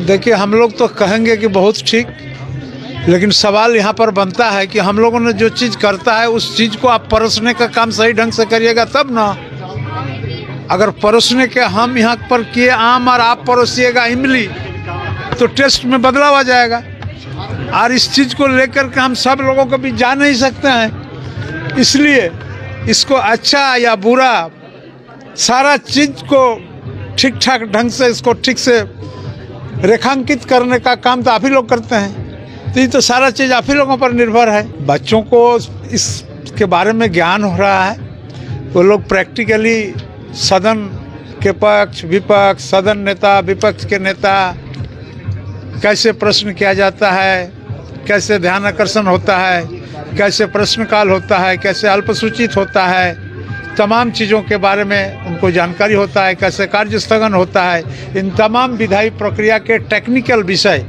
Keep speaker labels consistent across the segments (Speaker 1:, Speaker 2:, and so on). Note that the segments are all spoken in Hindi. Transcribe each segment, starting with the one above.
Speaker 1: देखिए, हम लोग तो कहेंगे कि बहुत ठीक, लेकिन सवाल यहाँ पर बनता है कि हम लोगों ने जो चीज़ करता है, उस चीज़ को आप परोसने का काम सही ढंग से करिएगा तब ना। अगर परोसने के हम यहाँ पर किए आम और आप परोसिएगा इमली तो टेस्ट में बदलाव आ जाएगा। और इस चीज़ को लेकर के हम सब लोगों को भी जा नहीं सकते हैं। इसलिए इसको अच्छा या बुरा, सारा चीज़ को ठीक ठाक ढंग से, इसको ठीक से रेखांकित करने का काम तो आप ही लोग करते हैं। तो ये तो सारा चीज़ आप ही लोगों पर निर्भर है। बच्चों को इसके बारे में ज्ञान हो रहा है। वो लोग प्रैक्टिकली सदन के पक्ष, विपक्ष, सदन नेता, विपक्ष के नेता, कैसे प्रश्न किया जाता है, कैसे ध्यान आकर्षण होता है, कैसे प्रश्नकाल होता है, कैसे अल्पसूचित होता है तमाम चीज़ों के बारे में उनको जानकारी होता है कैसे कार्य स्थगन होता है इन तमाम विधायी प्रक्रिया के टेक्निकल विषय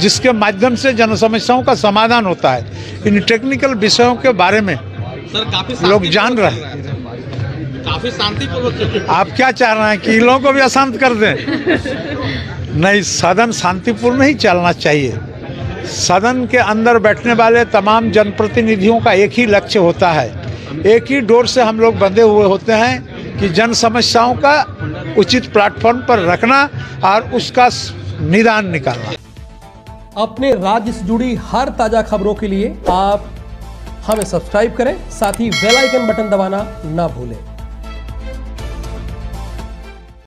Speaker 1: जिसके माध्यम से जन समस्याओं का समाधान होता है इन टेक्निकल विषयों के बारे में
Speaker 2: सर काफ़ी
Speaker 1: लोग जान रहे
Speaker 2: है। काफ़ी शांतिपूर्वक।
Speaker 1: आप क्या चाह रहे हैं कि लोगों को भी अशांत कर दें नहीं सदन शांतिपूर्ण ही चलना चाहिए सदन के अंदर बैठने वाले तमाम जनप्रतिनिधियों का एक ही लक्ष्य होता है एक ही डोर से हम लोग बंधे हुए होते हैं कि जन समस्याओं का उचित प्लेटफॉर्म पर रखना और उसका निदान निकालना।
Speaker 3: अपने राज्य से जुड़ी हर ताज़ा खबरों के लिए आप हमें सब्सक्राइब करें, साथ ही बेल आइकन बटन दबाना ना भूलें।